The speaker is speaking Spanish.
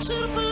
Should